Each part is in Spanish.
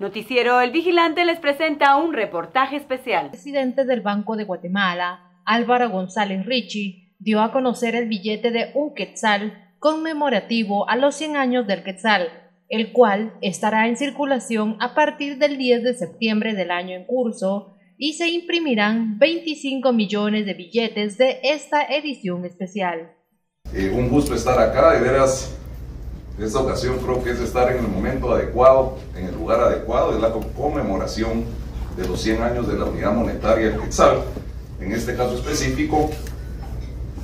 Noticiero El Vigilante les presenta un reportaje especial. El presidente del Banco de Guatemala, Álvaro González Richie, dio a conocer el billete de un quetzal conmemorativo a los 100 años del quetzal, el cual estará en circulación a partir del 10 de septiembre del año en curso y se imprimirán 25 millones de billetes de esta edición especial. Eh, un gusto estar acá, de veras esta ocasión creo que es estar en el momento adecuado, en el lugar adecuado, es la conmemoración de los 100 años de la unidad monetaria del Quetzal. En este caso específico,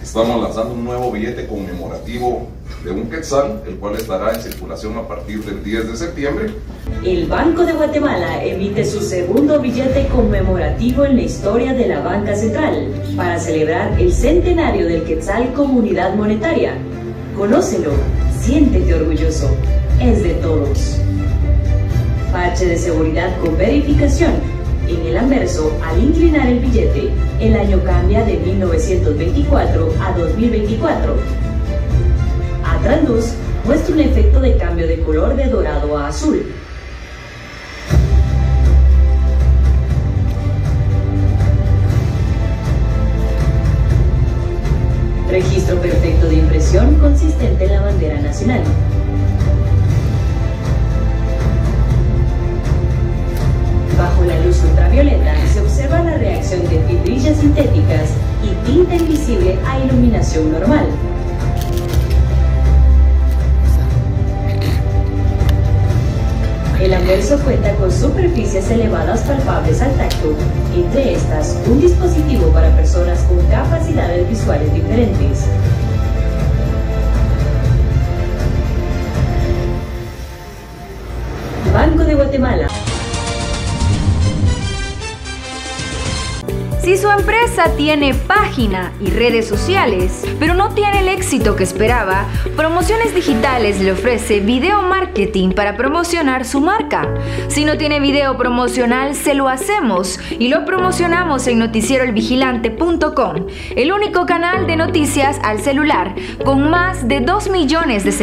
estamos lanzando un nuevo billete conmemorativo de un Quetzal, el cual estará en circulación a partir del 10 de septiembre. El Banco de Guatemala emite su segundo billete conmemorativo en la historia de la banca central para celebrar el centenario del Quetzal como unidad monetaria. Conócelo Siéntete orgulloso. De seguridad con verificación. En el anverso, al inclinar el billete, el año cambia de 1924 a 2024. A luz muestra un efecto de cambio de color de dorado a azul. Registro perfecto de impresión consistente en la bandera nacional. Y tinta invisible a iluminación normal. El anverso cuenta con superficies elevadas palpables al tacto, entre estas un dispositivo para personas con capacidades visuales diferentes. Banco de Guatemala. Si su empresa tiene página y redes sociales, pero no tiene el éxito que esperaba, Promociones Digitales le ofrece video marketing para promocionar su marca. Si no tiene video promocional, se lo hacemos y lo promocionamos en noticieroelvigilante.com, el único canal de noticias al celular con más de 2 millones de seguidores.